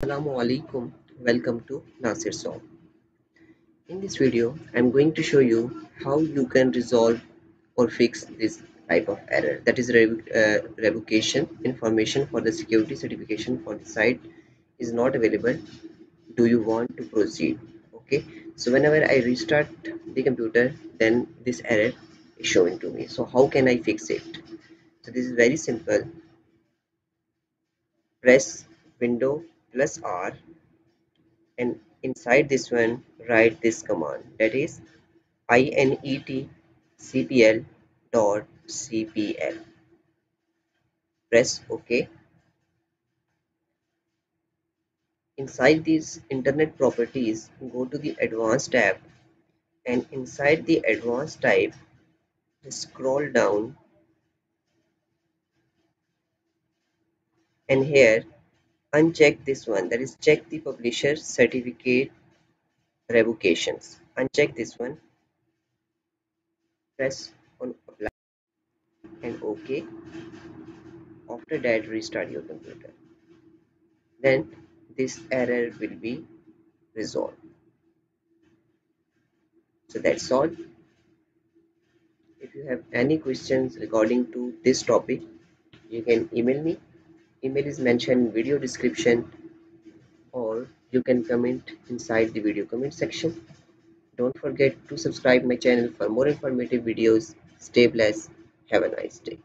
Assalamu alaikum. Welcome to Nasir Soft. In this video I'm going to show you how you can resolve or fix this type of error. That is rev uh, revocation information for the security certification for the site is not available. Do you want to proceed? Okay. So whenever I restart the computer then this error is showing to me. So how can I fix it? So this is very simple. Press window plus R and inside this one write this command. That is inet cpl dot cpl press ok. Inside these internet properties go to the advanced tab and inside the advanced type scroll down. And here uncheck this one. That is check the publisher certificate revocations. Uncheck this one. Press on apply. And ok after that restart your computer. Then this error will be resolved. So that's all. If you have any questions regarding to this topic you can email me email is mentioned in video description or you can comment inside the video comment section. Don't forget to subscribe my channel for more informative videos. Stay blessed. Have a nice day